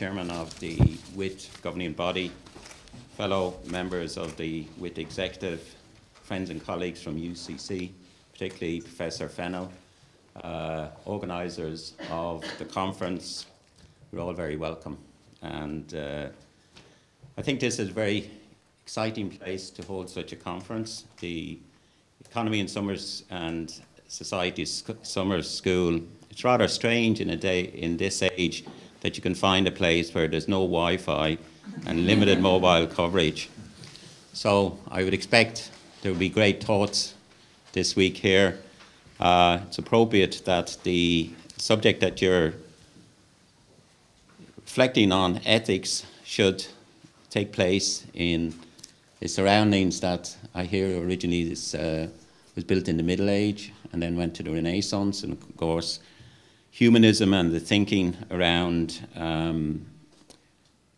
Chairman of the WIT governing body, fellow members of the WIT executive, friends and colleagues from UCC, particularly Professor Fennell, uh, organisers of the conference, you're all very welcome. And uh, I think this is a very exciting place to hold such a conference. The Economy in Summers and Society Summer School, it's rather strange in a day in this age that you can find a place where there's no Wi-Fi and limited mobile coverage. So I would expect there will be great thoughts this week here. Uh, it's appropriate that the subject that you're reflecting on, ethics, should take place in the surroundings that I hear originally this, uh, was built in the Middle Age and then went to the Renaissance, and of course, humanism and the thinking around um,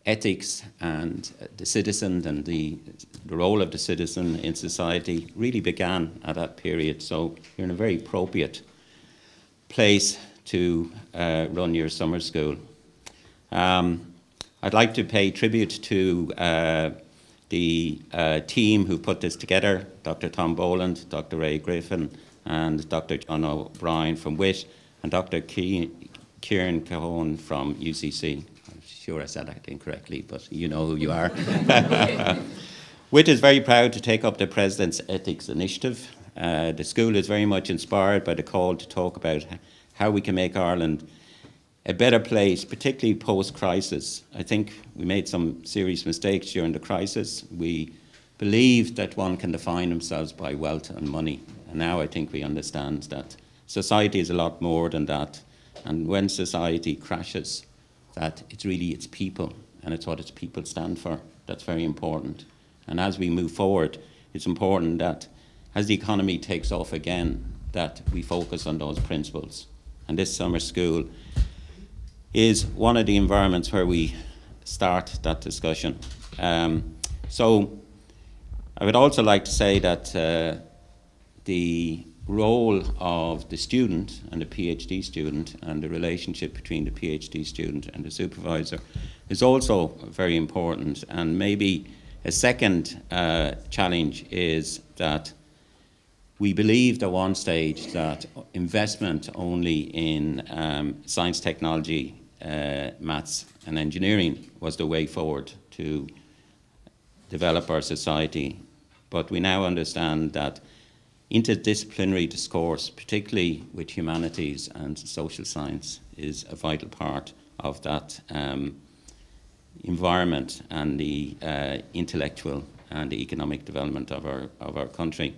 ethics and the citizen and the, the role of the citizen in society really began at that period. So you're in a very appropriate place to uh, run your summer school. Um, I'd like to pay tribute to uh, the uh, team who put this together, Dr. Tom Boland, Dr. Ray Griffin, and Dr. John O'Brien from WIT, and Dr. Kieran Cahoon from UCC. I'm sure I said that incorrectly, but you know who you are. WIT is very proud to take up the President's Ethics Initiative. Uh, the school is very much inspired by the call to talk about how we can make Ireland a better place, particularly post crisis. I think we made some serious mistakes during the crisis. We believed that one can define themselves by wealth and money. And now I think we understand that society is a lot more than that. And when society crashes, that it's really its people and it's what its people stand for. That's very important. And as we move forward, it's important that as the economy takes off again, that we focus on those principles. And this summer school is one of the environments where we start that discussion. Um, so I would also like to say that uh, the role of the student and the PhD student and the relationship between the PhD student and the supervisor is also very important. And maybe a second uh, challenge is that we believed at one stage that investment only in um, science, technology, uh, maths and engineering was the way forward to develop our society. But we now understand that interdisciplinary discourse, particularly with humanities and social science, is a vital part of that um, environment and the uh, intellectual and the economic development of our, of our country.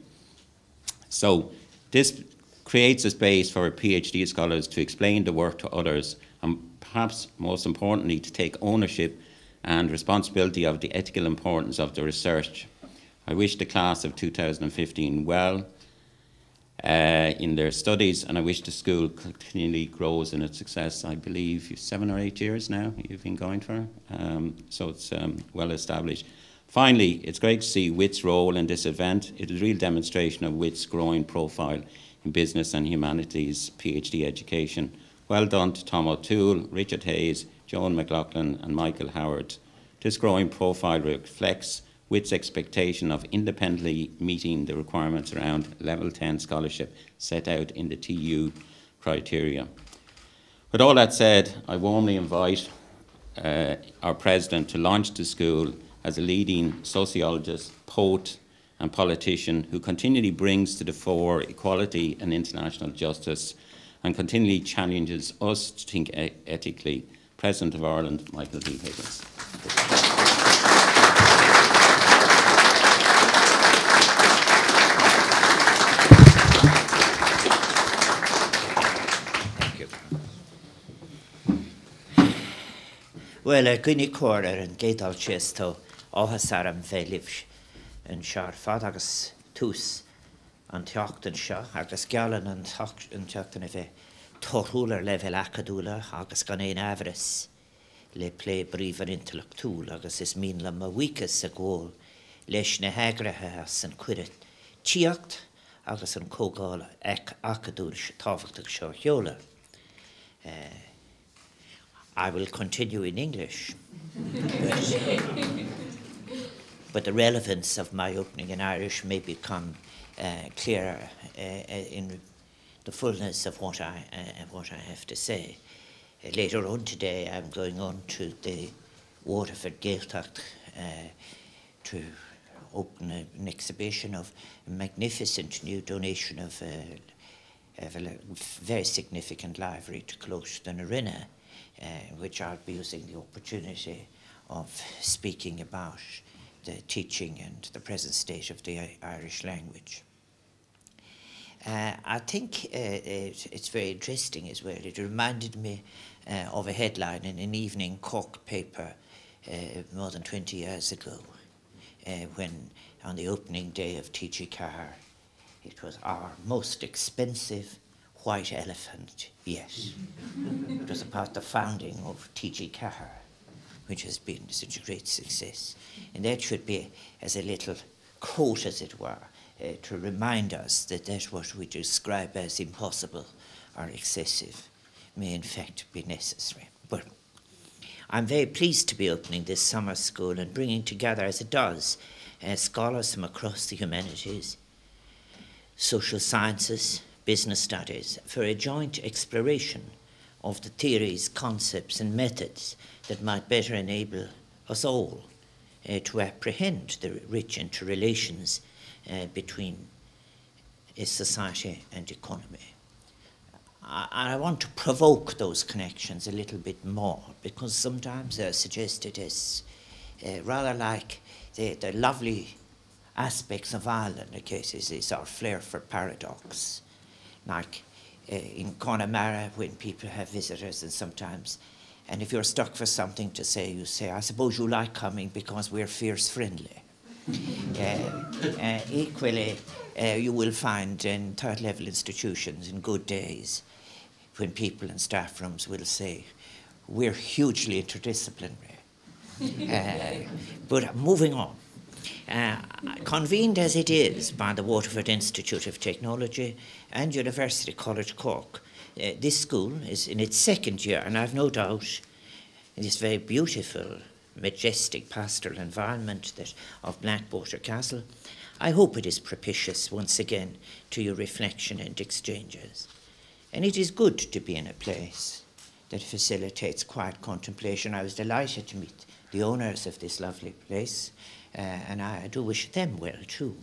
So this creates a space for PhD scholars to explain the work to others and perhaps most importantly, to take ownership and responsibility of the ethical importance of the research. I wish the class of 2015 well uh, in their studies, and I wish the school continually grows in its success. I believe seven or eight years now you've been going for, um, so it's um, well established. Finally, it's great to see WIT's role in this event. It is a real demonstration of WIT's growing profile in business and humanities PhD education. Well done to Tom O'Toole, Richard Hayes, Joan McLaughlin, and Michael Howard. This growing profile reflects WIT's expectation of independently meeting the requirements around level 10 scholarship set out in the TU criteria. With all that said, I warmly invite uh, our president to launch the school as a leading sociologist, poet, and politician who continually brings to the fore equality and international justice and continually challenges us to think ethically. President of Ireland, Michael D. Higgins. Well a gunnig cóir ar an gédal sétó áhas am félih an sear fad agus tús an teachtain seo agus gealan an an teachtain a bheith torthúlar le bheith acadúla agus gan éon ahras le lé bríomh an intellectúil agus is mí le a bhuichas a ggóil leis na hegrathe san cuiire tíocht agus an cógála ag acadúil se táhachtach seo cheola. I will continue in English. but, but, the relevance of my opening in Irish may become uh, clearer uh, in the fullness of what I, uh, what I have to say. Uh, later on today, I'm going on to the Waterford Gaeltacht uh, to open a, an exhibition of a magnificent new donation of, uh, of a very significant library to Coláiste na Rinne, uh, which I'll be using the opportunity of speaking about the teaching and the present state of the Irish language. Uh, I think uh, it, it's very interesting as well. It reminded me uh, of a headline in an evening Cork paper uh, more than 20 years ago uh, when on the opening day of TG Ceathair it was our most expensive white elephant yet. it was about the founding of TG Ceathair, which has been such a great success. And that should be as a little quote, as it were, uh, to remind us that that what we describe as impossible or excessive may in fact be necessary. But I'm very pleased to be opening this summer school and bringing together, as it does, uh, scholars from across the humanities, social sciences, business studies, for a joint exploration of the theories, concepts, and methods that might better enable us all uh, to apprehend the rich interrelations uh, between society and economy. I, I want to provoke those connections a little bit more because sometimes they're suggested as uh, rather like the, the lovely aspects of Ireland, the cases is our flair for paradox. Like uh, in Connemara, when people have visitors, and sometimes, and if you're stuck for something to say, you say, I suppose you like coming because we're fierce friendly. uh, equally, uh, you will find in third level institutions in good days when people in staff rooms will say, We're hugely interdisciplinary. Uh, but moving on. Uh, convened as it is by the Waterford Institute of Technology and University College Cork, uh, this school is in its second year, and I've no doubt in this very beautiful, majestic pastoral environment that, of Blackwater Castle, I hope it is propitious once again to your reflection and exchanges. And it is good to be in a place that facilitates quiet contemplation. I was delighted to meet the owners of this lovely place, and I do wish them well too.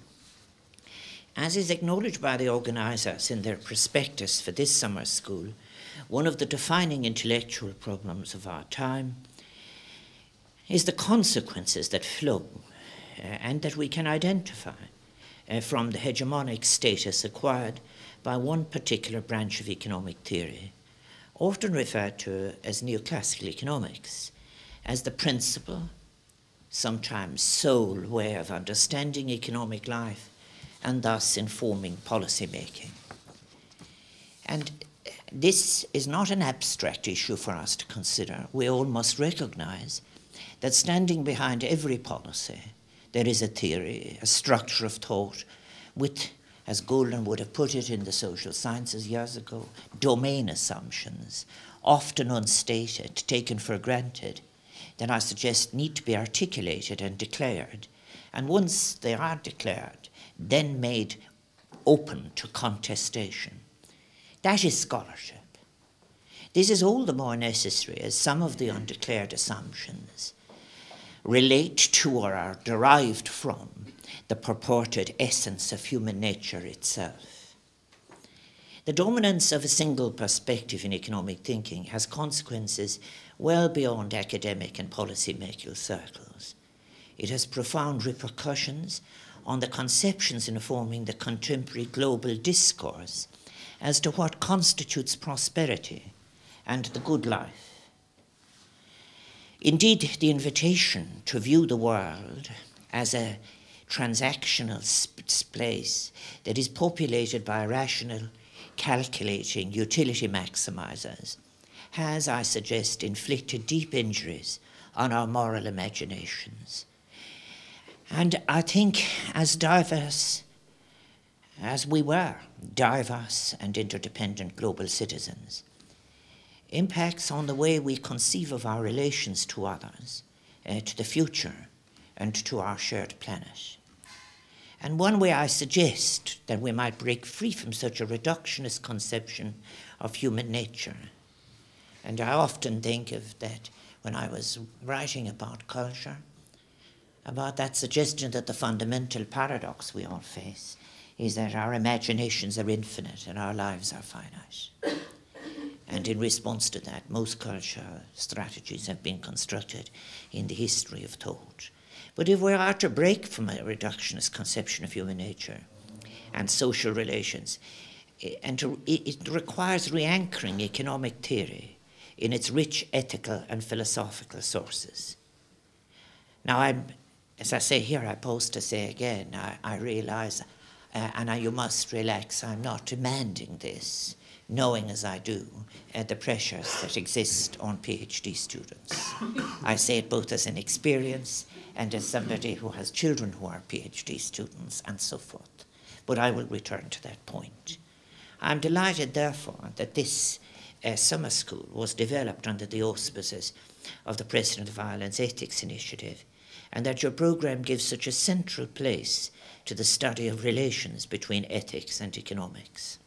As is acknowledged by the organisers in their prospectus for this summer school, one of the defining intellectual problems of our time is the consequences that flow uh, and that we can identify uh, from the hegemonic status acquired by one particular branch of economic theory, often referred to as neoclassical economics, as the principal, sometimes sole way of understanding economic life and thus informing policy making. And this is not an abstract issue for us to consider. We all must recognize that standing behind every policy, there is a theory, a structure of thought, with, as Gouldner would have put it in the social sciences years ago, domain assumptions, often unstated, taken for granted, that I suggest need to be articulated and declared. And once they are declared, then made open to contestation. That is scholarship. This is all the more necessary as some of the undeclared assumptions relate to or are derived from the purported essence of human nature itself. The dominance of a single perspective in economic thinking has consequences well beyond academic and policy-making circles. It has profound repercussions on the conceptions informing the contemporary global discourse as to what constitutes prosperity and the good life. Indeed, the invitation to view the world as a transactional place that is populated by rational, calculating utility maximizers has, I suggest, inflicted deep injuries on our moral imaginations. And I think, as diverse as we were, diverse and interdependent global citizens, impacts on the way we conceive of our relations to others, uh, to the future, and to our shared planet. And one way I suggest that we might break free from such a reductionist conception of human nature. And I often think of that when I was writing about culture, about that suggestion that the fundamental paradox we all face is that our imaginations are infinite and our lives are finite. And in response to that, most culture strategies have been constructed in the history of thought. But if we are to break from a reductionist conception of human nature and social relations, eh, and to, it requires re anchoring economic theory in its rich ethical and philosophical sources. Now, I'm, as I say here, I pause to say again, I, I realize, uh, and I, you must relax, I'm not demanding this knowing as I do uh, the pressures that exist on PhD students. I say it both as an experience and as somebody who has children who are PhD students and so forth. But I will return to that point. I'm delighted, therefore, that this uh, summer school was developed under the auspices of the President of Ireland's Ethics Initiative, and that your programme gives such a central place to the study of relations between ethics and economics.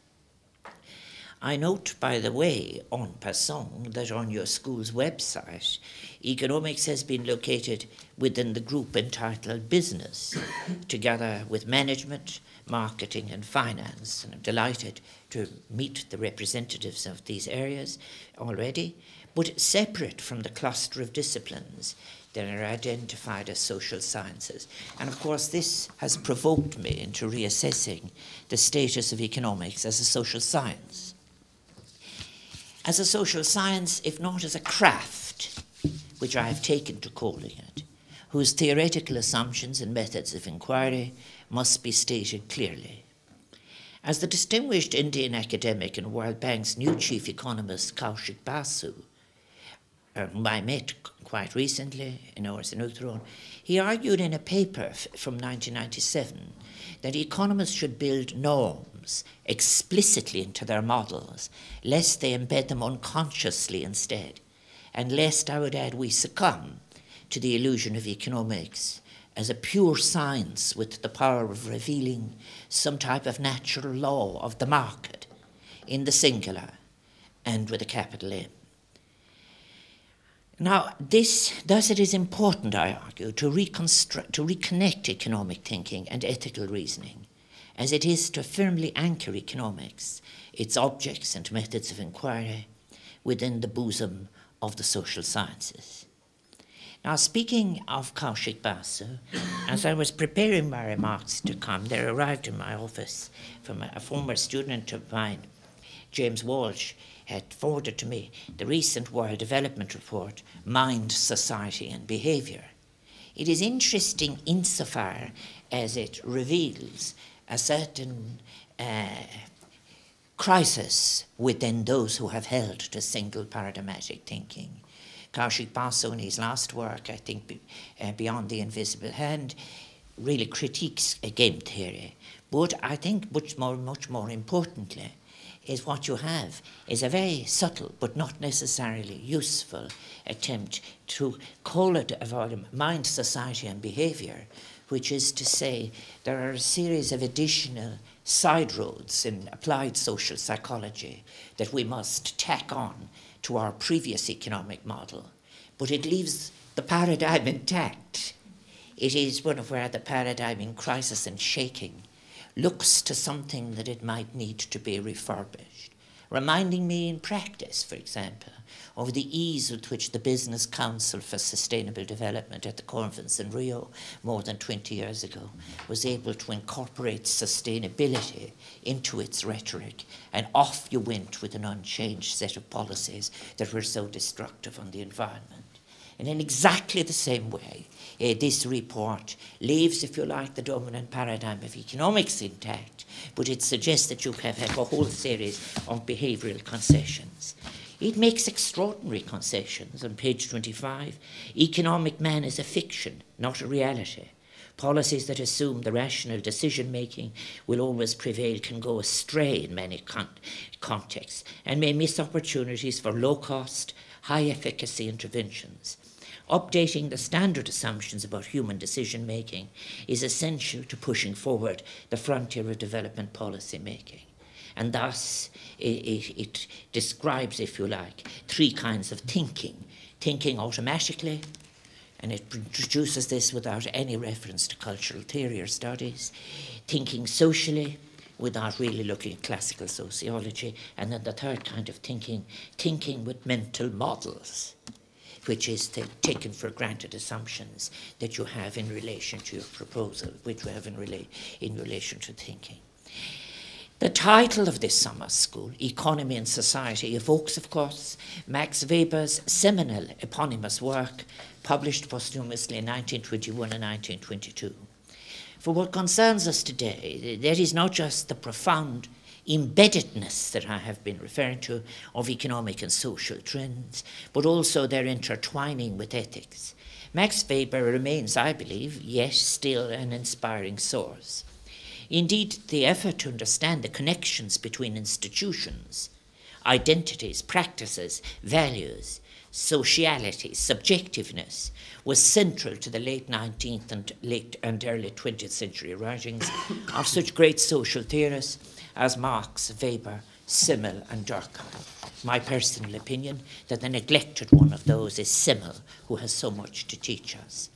I note, by the way, en passant, that on your school's website, economics has been located within the group entitled Business, together with management, marketing, and finance. And I'm delighted to meet the representatives of these areas already, but separate from the cluster of disciplines that are identified as social sciences. And of course, this has provoked me into reassessing the status of economics as a social science as a social science, if not as a craft, which I have taken to calling it, whose theoretical assumptions and methods of inquiry must be stated clearly. As the distinguished Indian academic and World Bank's new chief economist Kaushik Basu, uh, whom I met quite recently in our Uthron, he argued in a paper from 1997 that economists should build norms explicitly into their models, lest they embed them unconsciously instead, and lest, I would add, we succumb to the illusion of economics as a pure science with the power of revealing some type of natural law of the market in the singular and with a capital M. Now, this, thus it is important, I argue, to, reconstruct, to reconnect economic thinking and ethical reasoning, as it is to firmly anchor economics, its objects and methods of inquiry, within the bosom of the social sciences. Now, speaking of Kaushik Basu, as I was preparing my remarks to come, there arrived in my office from a, a former student of mine, James Walsh, had forwarded to me the recent World Development Report, Mind, Society and Behaviour. It is interesting insofar as it reveals a certain uh, crisis within those who have held to single paradigmatic thinking. Kaushik Basu, in his last work, I think, be, uh, Beyond the Invisible Hand, really critiques a game theory. But I think much more, much more importantly, is what you have is a very subtle but not necessarily useful attempt to call it a mind, society, and behaviour, which is to say there are a series of additional side roads in applied social psychology that we must tack on to our previous economic model. But it leaves the paradigm intact. It is one of where the paradigm in crisis and shaking looks to something that it might need to be refurbished, reminding me in practice, for example, of the ease with which the Business Council for Sustainable Development at the conference in Rio more than 20 years ago was able to incorporate sustainability into its rhetoric, and off you went with an unchanged set of policies that were so destructive on the environment. And in exactly the same way, uh, this report leaves, if you like, the dominant paradigm of economics intact, but it suggests that you can have a whole series of behavioural concessions. It makes extraordinary concessions on page 25. Economic man is a fiction, not a reality. Policies that assume the rational decision making will always prevail can go astray in many con- contexts and may miss opportunities for low cost, high efficacy interventions. Updating the standard assumptions about human decision making is essential to pushing forward the frontier of development policy making. And thus, it, it, it describes, if you like, three kinds of thinking. Thinking automatically, and it produces this without any reference to cultural theory or studies, thinking socially without really looking at classical sociology, and then the third kind of thinking, thinking with mental models, which is the taken for granted assumptions that you have in relation to your proposal, which you have in, rela- in relation to thinking. The title of this summer school, Economy and Society, evokes, of course, Max Weber's seminal eponymous work, published posthumously in 1921 and 1922. For what concerns us today, that is not just the profound embeddedness that I have been referring to of economic and social trends, but also their intertwining with ethics. Max Weber remains, I believe, yet still an inspiring source. Indeed, the effort to understand the connections between institutions, identities, practices, values, sociality, subjectiveness, was central to the late 19th and late and early 20th century writings of such great social theorists as Marx, Weber, Simmel, and Durkheim. My personal opinion that the neglected one of those is Simmel, who has so much to teach us.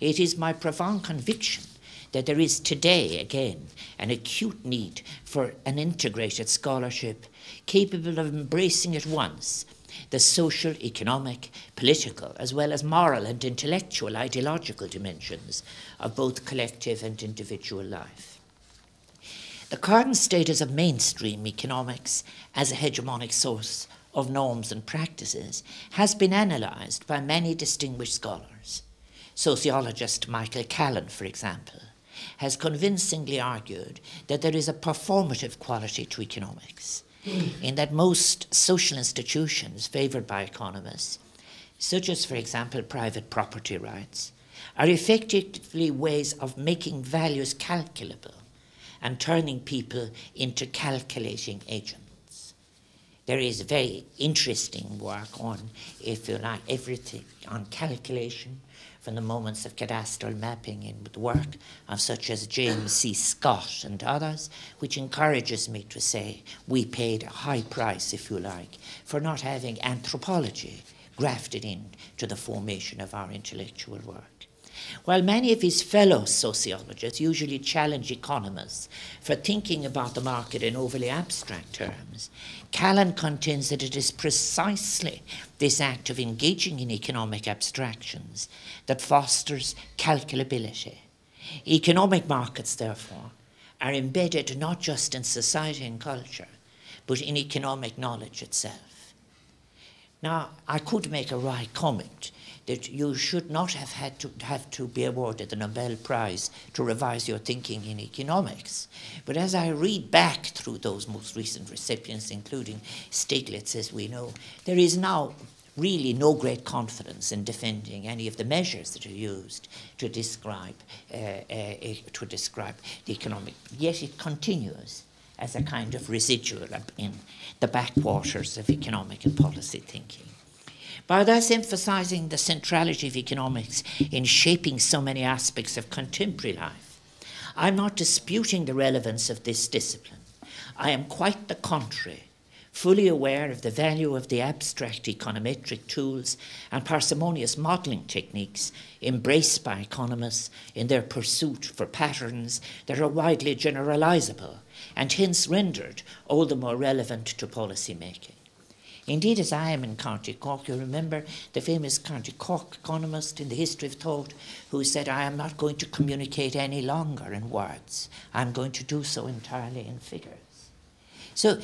It is my profound conviction that there is today, again, an acute need for an integrated scholarship capable of embracing at once the social, economic, political, as well as moral and intellectual, ideological dimensions of both collective and individual life. The current status of mainstream economics as a hegemonic source of norms and practices has been analysed by many distinguished scholars. Sociologist Michael Callon, for example, has convincingly argued that there is a performative quality to economics, in that most social institutions favoured by economists, such as, for example, private property rights, are effectively ways of making values calculable and turning people into calculating agents. There is very interesting work on, if you like, everything on calculation, from the moments of cadastral mapping in the work of such as James C. Scott and others, which encourages me to say we paid a high price, if you like, for not having anthropology grafted in to the formation of our intellectual work. While many of his fellow sociologists usually challenge economists for thinking about the market in overly abstract terms, Callon contends that it is precisely this act of engaging in economic abstractions that fosters calculability. Economic markets, therefore, are embedded not just in society and culture, but in economic knowledge itself. Now, I could make a wry comment that you should not have had to have to be awarded the Nobel Prize to revise your thinking in economics. But as I read back through those most recent recipients, including Stiglitz, as we know, there is now really no great confidence in defending any of the measures that are used to describe uh, uh, to describe the economic. Yet it continues as a kind of residual in the backwaters of economic and policy thinking. By thus emphasizing the centrality of economics in shaping so many aspects of contemporary life, I'm not disputing the relevance of this discipline. I am quite the contrary, fully aware of the value of the abstract econometric tools and parsimonious modelling techniques embraced by economists in their pursuit for patterns that are widely generalizable and hence rendered all the more relevant to policy making. Indeed, as I am in County Cork, you remember the famous County Cork economist in the history of thought who said, I am not going to communicate any longer in words. I'm going to do so entirely in figures. So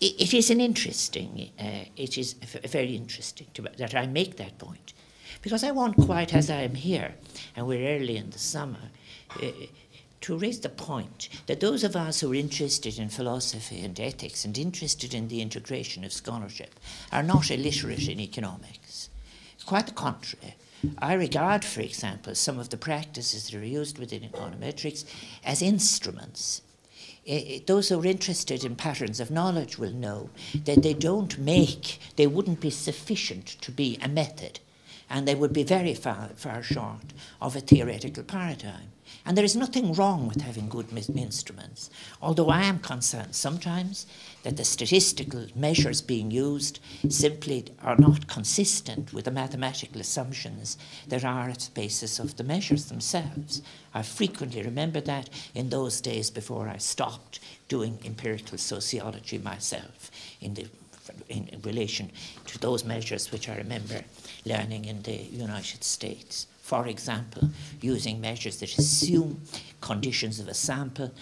it, is an interesting, uh, it is very interesting to, that I make that point. Because I want, quite as I am here, and we're early in the summer, uh, to raise the point that those of us who are interested in philosophy and ethics and interested in the integration of scholarship are not illiterate in economics. Quite the contrary. I regard, for example, some of the practices that are used within econometrics as instruments. those who are interested in patterns of knowledge will know that they don't make, they wouldn't be sufficient to be a method, and they would be very far, far short of a theoretical paradigm. And there is nothing wrong with having good instruments, although I am concerned sometimes that the statistical measures being used simply are not consistent with the mathematical assumptions that are at the basis of the measures themselves. I frequently remember that in those days before I stopped doing empirical sociology myself in the in, relation to those measures which I remember learning in the United States for example, using measures that assume conditions of a sample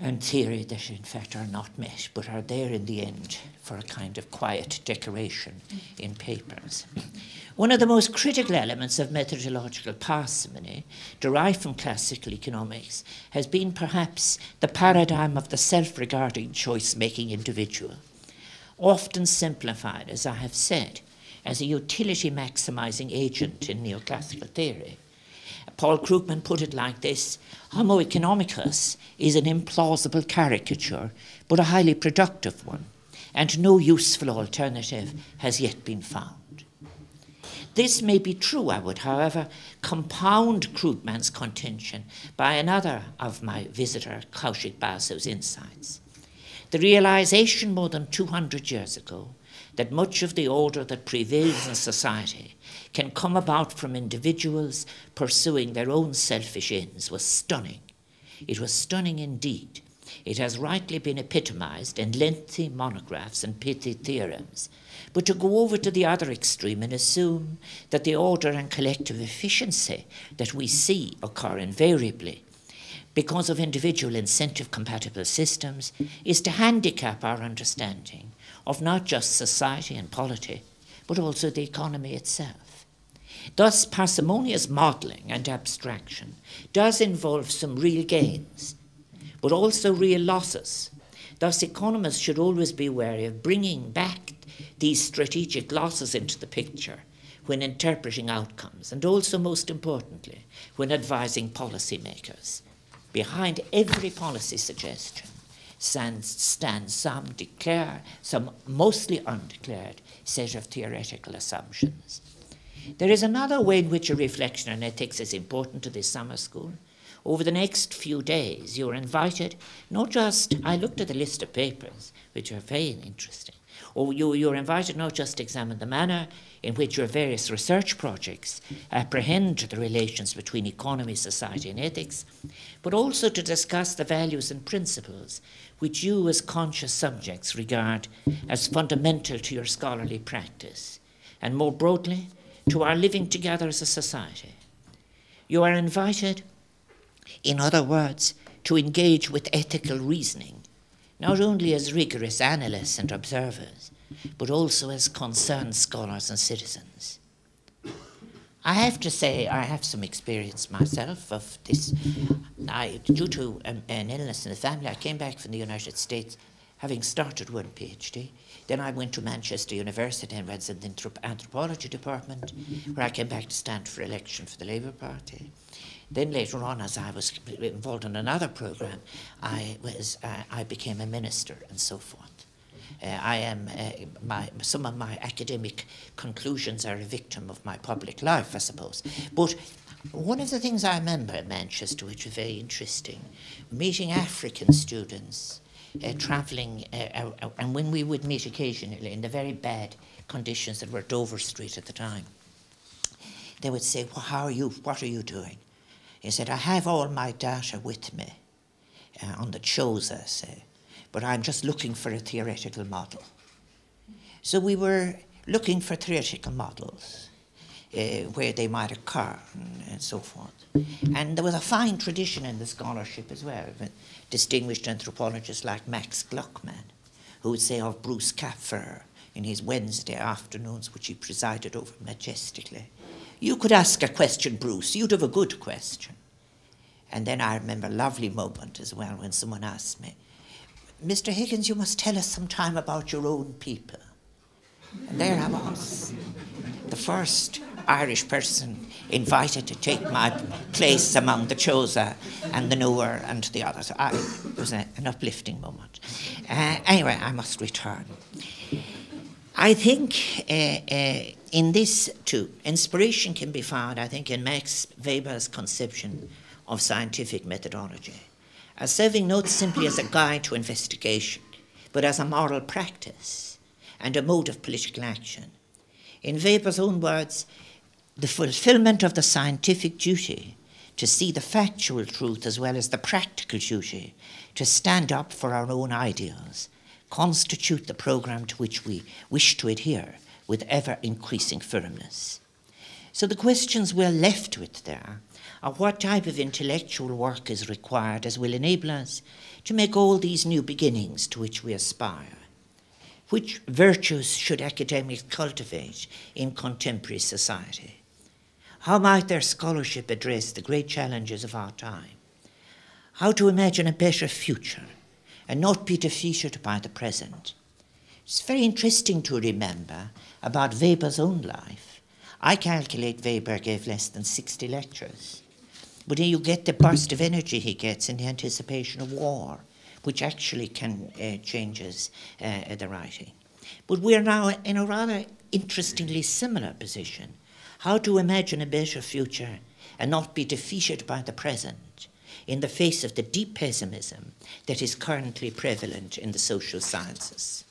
and theory that in fact are not met but are there in the end for a kind of quiet decoration in papers. One of the most critical elements of methodological parsimony, derived from classical economics, has been perhaps the paradigm of the self regarding choice making individual. Often simplified, as I have said, as a utility maximizing agent in neoclassical theory. Paul Krugman put it like this Homo economicus is an implausible caricature, but a highly productive one, and no useful alternative has yet been found. This may be true, I would, however, compound Krugman's contention by another of my visitor, Kaushik Basu's insights. The realization more than 200 years ago that much of the order that prevails in society can come about from individuals pursuing their own selfish ends was stunning. It was stunning indeed. It has rightly been epitomized in lengthy monographs and pithy theorems. But to go over to the other extreme and assume that the order and collective efficiency that we see occur invariably because of individual incentive compatible systems is to handicap our understanding of not just society and polity, but also the economy itself. Thus, parsimonious modelling and abstraction does involve some real gains, but also real losses. Thus, economists should always be wary of bringing back these strategic losses into the picture when interpreting outcomes, and also, most importantly, when advising policymakers. Behind every policy suggestion stands, some declared, some mostly undeclared set of theoretical assumptions. There is another way in which a reflection on ethics is important to this summer school. Over the next few days, you're invited not just, I looked at the list of papers, which are very interesting, you, you're invited not just to examine the manner in which your various research projects apprehend the relations between economy, society, and ethics, but also to discuss the values and principles which you, as conscious subjects, regard as fundamental to your scholarly practice, and more broadly, to our living together as a society. You are invited, in other words, to engage with ethical reasoning, not only as rigorous analysts and observers, but also as concerned scholars and citizens. I have to say, I have some experience myself of this. I, due to um, an illness in the family, I came back from the United States having started one PhD. Then I went to Manchester University and read in the anthropology department, where I came back to stand for election for the Labour Party. Then later on, as I was involved in another program, I was uh, I became a minister and so forth. Uh, I am, uh, my, some of my academic conclusions are a victim of my public life, I suppose. But one of the things I remember in Manchester, which was very interesting, meeting African students, uh, travelling, uh, uh, and when we would meet occasionally in the very bad conditions that were Dover Street at the time, they would say, well, how are you? What are you doing? He said, I have all my data with me uh, on the Xhosa, say but I'm just looking for a theoretical model. So we were looking for theoretical models uh, where they might occur and, and, so forth. And there was a fine tradition in the scholarship as well, distinguished anthropologists like Max Gluckman, who would say of Bruce Kapferer in his Wednesday afternoons, which he presided over majestically. You could ask a question, Bruce, you'd have a good question. And then I remember a lovely moment as well when someone asked me, Mr. Higgins, you must tell us some time about your own people. And there I was, the first Irish person invited to take my place among the Xhosa and the Nuer and the others. I, it was a, an uplifting moment. Uh, anyway, I must return. I think uh, uh, in this too, inspiration can be found, I think, in Max Weber's conception of scientific methodology, as serving not simply as a guide to investigation, but as a moral practice and a mode of political action. In Weber's own words, the fulfillment of the scientific duty to see the factual truth as well as the practical duty to stand up for our own ideals constitute the program to which we wish to adhere with ever increasing firmness. So the questions we're left with there are what type of intellectual work is required as will enable us to make all these new beginnings to which we aspire. Which virtues should academics cultivate in contemporary society? How might their scholarship address the great challenges of our time? How to imagine a better future and not be defeated by the present? It's very interesting to remember about Weber's own life. I calculate Weber gave less than 60 lectures. But you get the burst of energy he gets in the anticipation of war, which actually can uh, changes uh, the writing. But we are now in a rather interestingly similar position how to imagine a better future and not be defeated by the present in the face of the deep pessimism that is currently prevalent in the social sciences.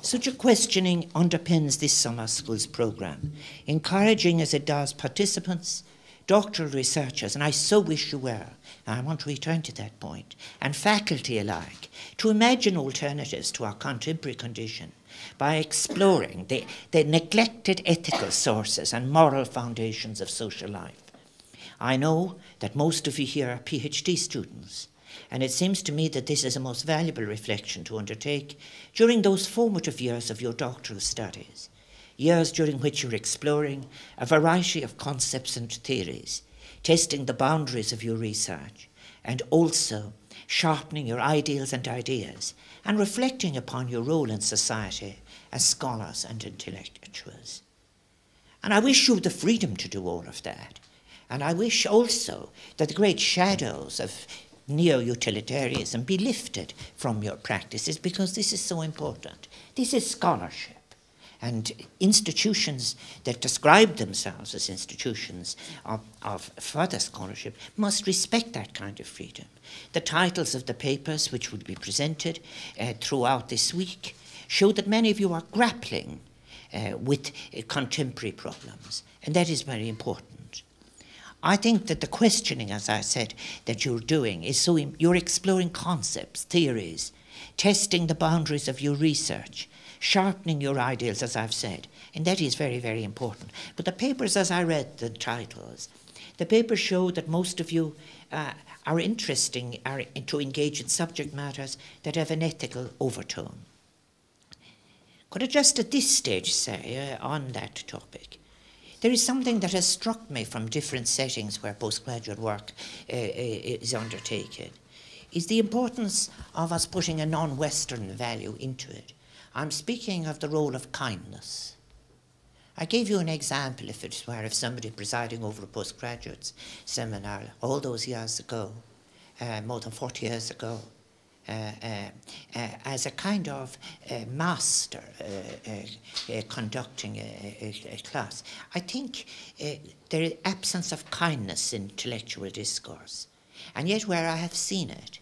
Such a questioning underpins this summer school's programme, encouraging as it does participants, doctoral researchers, and I so wish you were, and I want to return to that point, and faculty alike, to imagine alternatives to our contemporary condition by exploring the, the neglected ethical sources and moral foundations of social life. I know that most of you here are PhD students, and it seems to me that this is a most valuable reflection to undertake during those formative years of your doctoral studies, years during which you're exploring a variety of concepts and theories, testing the boundaries of your research, and also sharpening your ideals and ideas, and reflecting upon your role in society as scholars and intellectuals. And I wish you the freedom to do all of that. And I wish also that the great shadows of neo utilitarianism be lifted from your practices because this is so important. This is scholarship. And institutions that describe themselves as institutions of, of, further scholarship must respect that kind of freedom. The titles of the papers which will be presented uh, throughout this week show that many of you are grappling uh, with uh, contemporary problems, and that is very important. I think that the questioning, as I said, that you're doing is so you're exploring concepts, theories, testing the boundaries of your research, sharpening your ideals, as I've said, and that is very, very important. But the papers, as I read the titles, the papers show that most of you uh, are interesting are to engage in subject matters that have an ethical overtone. Could I just at this stage say uh, on that topic? There is something that has struck me from different settings where postgraduate work uh, uh is undertaken, is the importance of us putting a non-Western value into it. I'm speaking of the role of kindness. I gave you an example, if it were, of somebody presiding over a postgraduate seminar all those years ago, uh, more than 40 years ago, as a kind of uh, master uh, conducting a, a, a, class. I think there is absence of kindness in intellectual discourse. And yet, where I have seen it,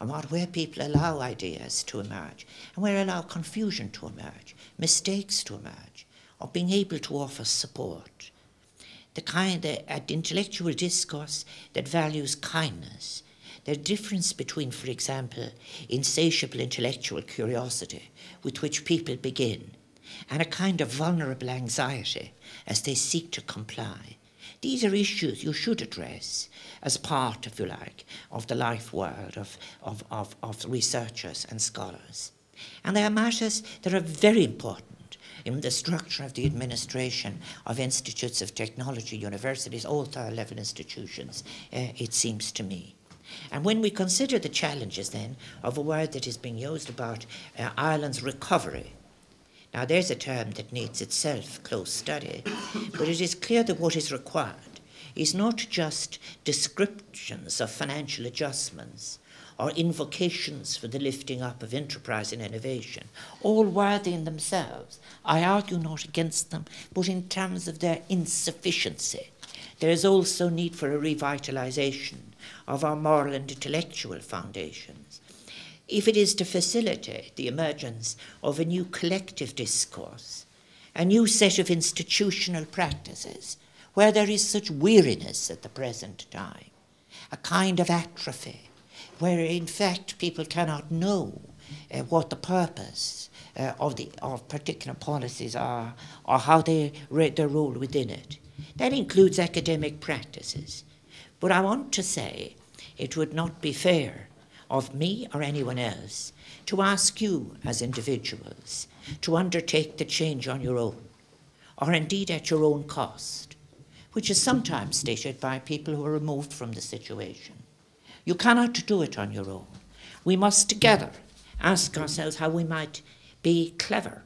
and what, where people allow ideas to emerge, and where allow confusion to emerge, mistakes to emerge, or being able to offer support. The kind of uh, intellectual discourse that values kindness, the difference between, for example, insatiable intellectual curiosity with which people begin, and a kind of vulnerable anxiety as they seek to comply. These are issues you should address as part, if you like, of the life world of, of, of, of researchers and scholars. And they are matters that are very important in the structure of the administration of institutes of technology, universities, all third level institutions, uh, it seems to me. And when we consider the challenges then of a word that is being used about uh, Ireland's recovery, Now, there's a term that needs itself close study, but it is clear that what is required is not just descriptions of financial adjustments or invocations for the lifting up of enterprise and innovation, all worthy in themselves. I argue not against them, but in terms of their insufficiency. There is also need for a revitalization of our moral and intellectual foundations. If it is to facilitate the emergence of a new collective discourse, a new set of institutional practices, where there is such weariness at the present time, a kind of atrophy, where in fact people cannot know uh, what the purpose uh, of, the, of particular policies are or how they read their role within it. That includes academic practices. But I want to say it would not be fair of me or anyone else to ask you as individuals to undertake the change on your own, or indeed at your own cost, which is sometimes stated by people who are removed from the situation. You cannot do it on your own. We must together ask ourselves how we might be clever,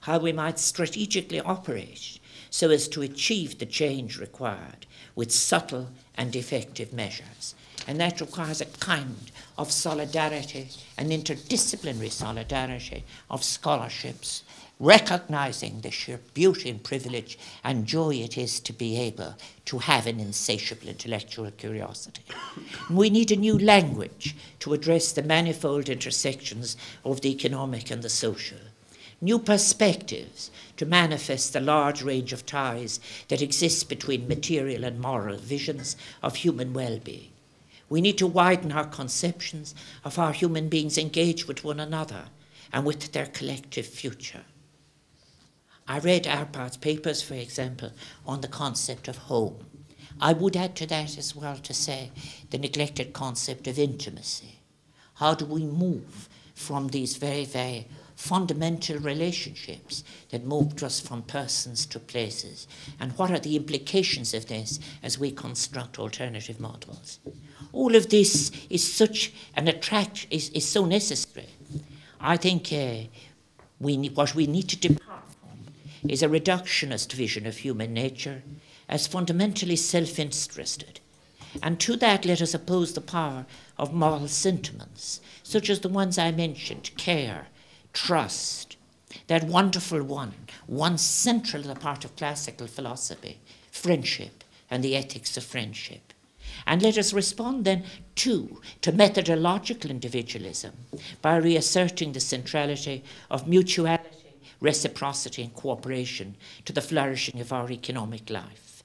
how we might strategically operate so as to achieve the change required with subtle and effective measures. And that requires a kind of solidarity, an interdisciplinary solidarity of scholarships, recognizing the sheer beauty and privilege and joy it is to be able to have an insatiable intellectual curiosity. We need a new language to address the manifold intersections of the economic and the social. New perspectives to manifest the large range of ties that exist between material and moral visions of human well being. We need to widen our conceptions of how human beings engage with one another and with their collective future. I read Arpad's papers, for example, on the concept of home. I would add to that as well to say the neglected concept of intimacy. How do we move from these very, very fundamental relationships that moved us from persons to places? And what are the implications of this as we construct alternative models? All of this is such an attract is, is so necessary. I think uh, we, what we need to depart from is a reductionist vision of human nature as fundamentally self interested. And to that, let us oppose the power of moral sentiments, such as the ones I mentioned care, trust, that wonderful one, one central to the part of classical philosophy, friendship and the ethics of friendship. And let us respond then, too, to methodological individualism by reasserting the centrality of mutuality, reciprocity, and cooperation to the flourishing of our economic life.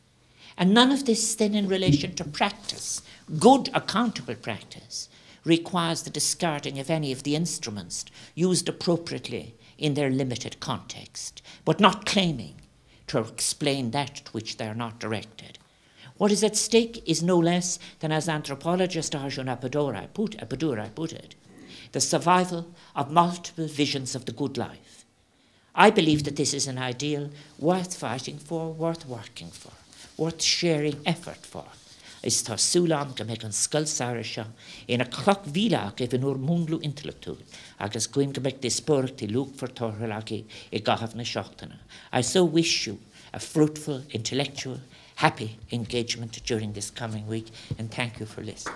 And none of this, then, in relation to practice, good, accountable practice, requires the discarding of any of the instruments used appropriately in their limited context, but not claiming to explain that to which they are not directed. What is at stake is no less than, as anthropologist Arjun Appadurai put, put it, the survival of multiple visions of the good life. I believe that this is an ideal worth fighting for, worth working for, worth sharing effort for. Is tásúlam go méid an seo ina múnlú intellectúil, agus go meid i gahabh na seachtainna. I so wish you a fruitful, intellectual, happy engagement during this coming week, and thank you for listening.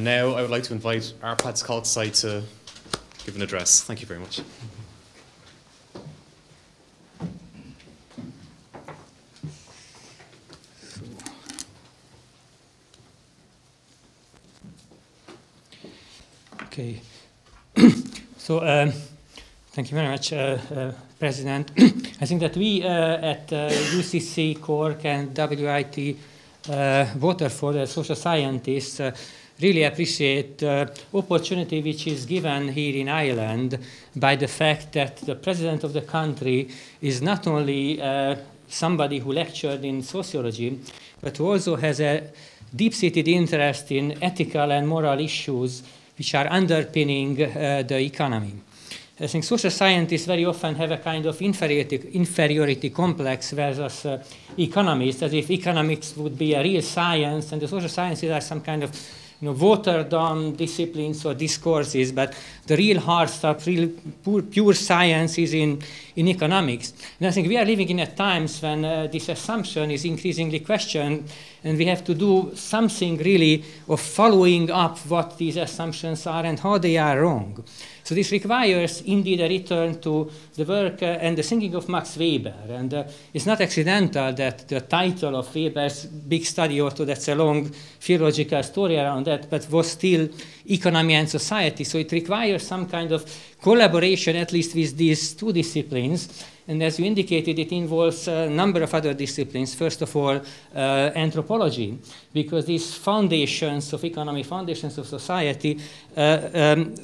And now I would like to invite Arpad Szakolczai to give an address. Thank you very much. Okay. so, um, thank you very much, uh, uh, President. I think that we uh, at UCC, Cork, and WIT uh, Waterford, uh, social scientists, uh, really appreciate the opportunity which is given here in Ireland by the fact that the president of the country is not only uh, somebody who lectured in sociology, but who also has a deep-seated interest in ethical and moral issues which are underpinning uh, the economy. I think social scientists very often have a kind of inferiority, inferiority complex versus uh, economists, as if economics would be a real science and the social sciences are some kind of you know, watered down disciplines or discourses, but the real hard stuff, real pure, pure science is in, in economics. And I think we are living in a times when uh, this assumption is increasingly questioned, and we have to do something really of following up what these assumptions are and how they are wrong. So this requires indeed a return to the work uh, and the thinking of Max Weber. And uh, it's not accidental that the title of Weber's big study, although that's a long theological story around that, but was still economy and society. So it requires some kind of collaboration, at least with these two disciplines. And as you indicated, it involves a number of other disciplines. First of all, uh, anthropology, because these foundations of economy, foundations of society, uh, um,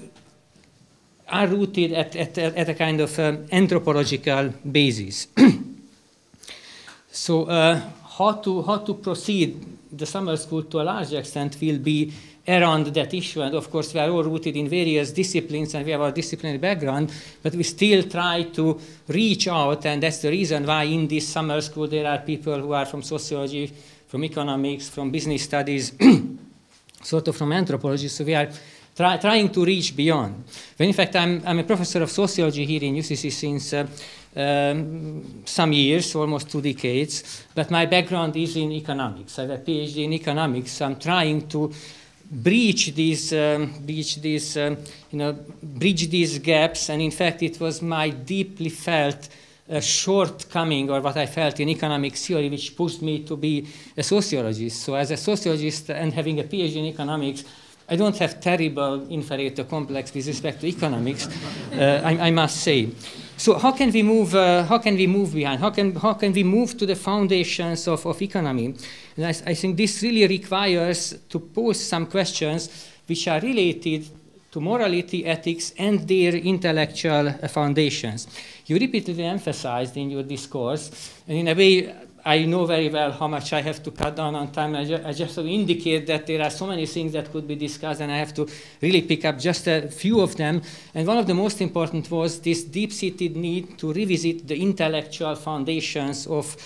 are rooted at, at, at a kind of um, anthropological basis. so uh, how, to, how to proceed the summer school to a large extent will be around that issue. And of course, we are all rooted in various disciplines and we have our disciplinary background, but we still try to reach out. And that's the reason why in this summer school there are people who are from sociology, from economics, from business studies, sort of from anthropology. So we are try, trying to reach beyond. When in fact, I'm, I'm a professor of sociology here in UCC since uh, um, some years, almost two decades, but my background is in economics. I have a PhD in economics. I'm trying to breach these, um, breach these, um, you know, bridge these gaps, and in fact, it was my deeply felt a shortcoming or what I felt in economic theory which pushed me to be a sociologist. So as a sociologist and having a PhD in economics, I don't have terrible inferiority complex with respect to economics, uh, I, I, must say. So how can we move? Uh, how can we move behind? How can how can we move to the foundations of, of economy? And I, I think this really requires to pose some questions which are related to morality, ethics, and their intellectual foundations. You repeatedly emphasized in your discourse, and in a way, I know very well how much I have to cut down on time. I, ju I just indicate that there are so many things that could be discussed, and I have to really pick up just a few of them. And one of the most important was this deep-seated need to revisit the intellectual foundations of,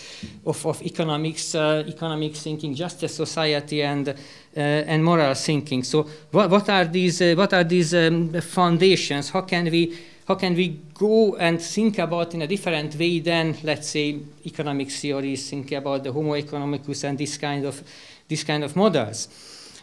of, of economics, uh, economic thinking, justice society, and uh, and moral thinking. So, what, what are these? Uh, what are these um, foundations? How can we how can we go and think about in a different way than, let's say, economic theories think about the Homo economicus and this kind of, this kind of models.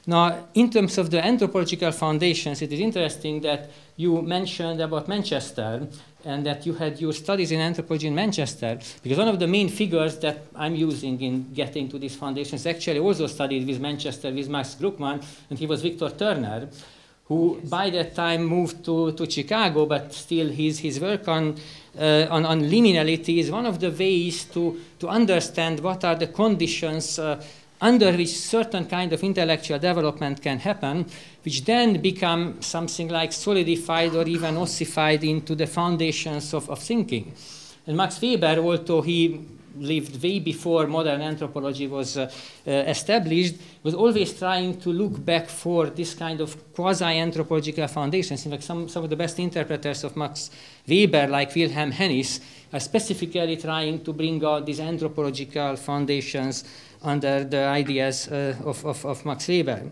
Now, in terms of the anthropological foundations, it is interesting that you mentioned about Manchester and that you had your studies in anthropology in Manchester, because one of the main figures that I'm using in getting to these foundations actually also studied with Manchester with Max Gluckman, and he was Victor Turner who by that time moved to, to Chicago, but still his, his work on, uh, on, on liminality is one of the ways to, to understand what are the conditions uh, under which certain kind of intellectual development can happen, which then become something like solidified or even ossified into the foundations of, of thinking. And Max Weber, although he lived way before modern anthropology was uh, uh, established, was always trying to look back for this kind of quasi-anthropological foundations. In fact, some, some of the best interpreters of Max Weber, like Wilhelm Hennis, are specifically trying to bring out these anthropological foundations under the ideas uh, of, of, of, Max Weber.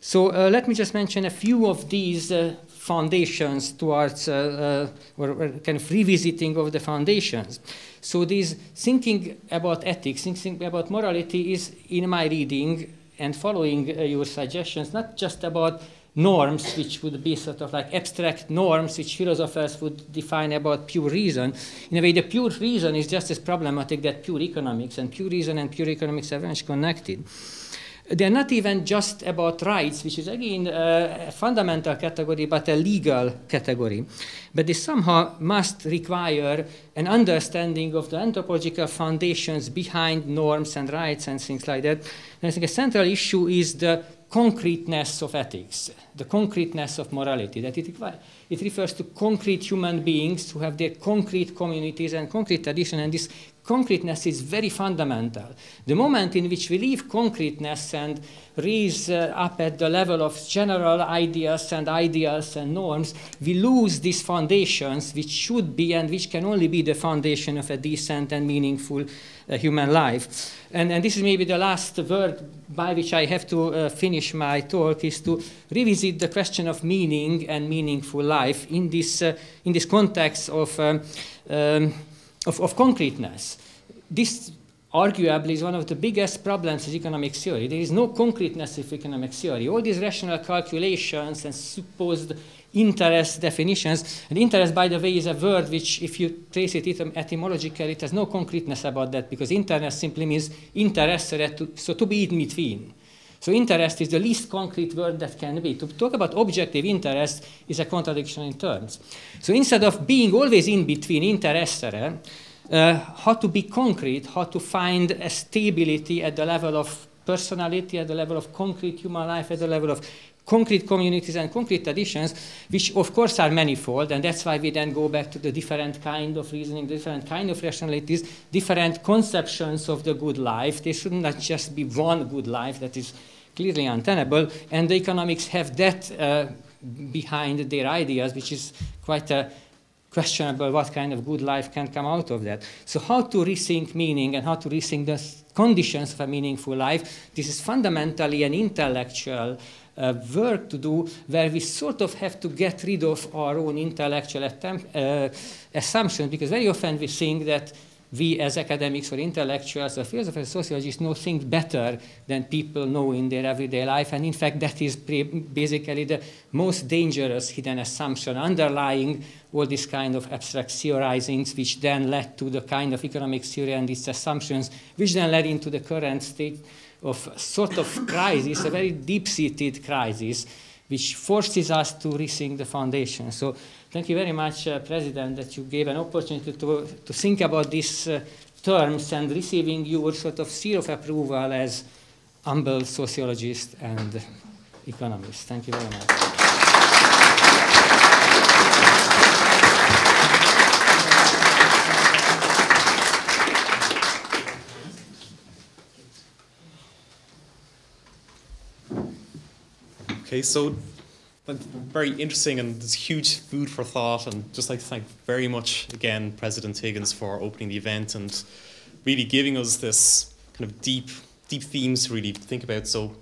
So uh, let me just mention a few of these uh, foundations towards, uh, or, or kind of revisiting of the foundations. So this thinking about ethics, thinking about morality is, in my reading and following uh, your suggestions, not just about norms, which would be sort of like abstract norms, which philosophers would define about pure reason. In a way, the pure reason is just as problematic that pure economics, and pure reason and pure economics are very much connected. They're not even just about rights, which is again a fundamental category, but a legal category. But they somehow must require an understanding of the anthropological foundations behind norms and rights and things like that. And I think a central issue is the concreteness of ethics, the concreteness of morality, that it, it refers to concrete human beings who have their concrete communities and concrete tradition, and this concreteness is very fundamental. The moment in which we leave concreteness and raise uh, up at the level of general ideas and ideals and norms, we lose these foundations which should be and which can only be the foundation of a decent and meaningful uh, human life. And, and this is maybe the last word by which I have to uh, finish my talk is to revisit the question of meaning and meaningful life in this, uh, in this context of, um, um, of, of concreteness. This arguably is one of the biggest problems in economic theory. There is no concreteness of economic theory. All these rational calculations and supposed interest definitions. And interest, by the way, is a word which, if you trace it etymologically, it has no concreteness about that because interest simply means interest, so to be in between. So interest is the least concrete word that can be. To talk about objective interest is a contradiction in terms. So instead of being always in between interested, uh, how to be concrete, how to find a stability at the level of personality, at the level of concrete human life, at the level of concrete communities and concrete traditions, which of course are manifold, and that's why we then go back to the different kind of reasoning, different kind of rationalities, different conceptions of the good life. There should not just be one good life that is clearly untenable, and the economics have that uh, behind their ideas, which is quite a questionable what kind of good life can come out of that. So how to rethink meaning and how to rethink the conditions of a meaningful life, this is fundamentally an intellectual uh, work to do where we sort of have to get rid of our own intellectual attempt, uh, assumptions because very often we think that we as academics or intellectuals or philosophers, or sociologists know things better than people know in their everyday life. And in fact, that is basically the most dangerous hidden assumption underlying all this kind of abstract theorizings, which then led to the kind of economic theory and its assumptions, which then led into the current state of sort of crisis, a very deep-seated crisis, which forces us to rethink the foundation. So thank you very much, uh, President, that you gave an opportunity to, to think about these uh, terms and receiving your sort of seal of approval as humble sociologist and economist. Thank you very much. Okay, so very interesting and there's huge food for thought and just like to thank very much again President Higgins for opening the event and really giving us this kind of deep deep themes to really think about. So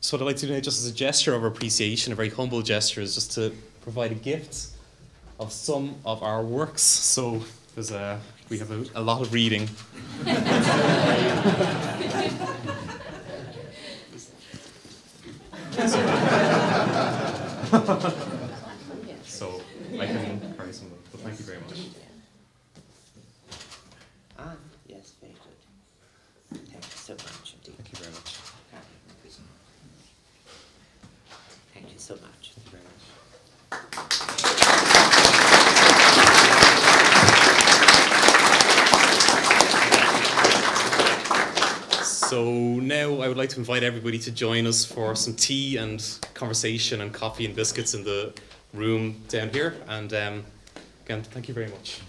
so what I'd like to do now just as a gesture of appreciation, a very humble gesture is just to provide a gift of some of our works. So there's a we have a, a lot of reading. to join us for some tea and conversation and coffee and biscuits in the room down here. And um, again, thank you very much.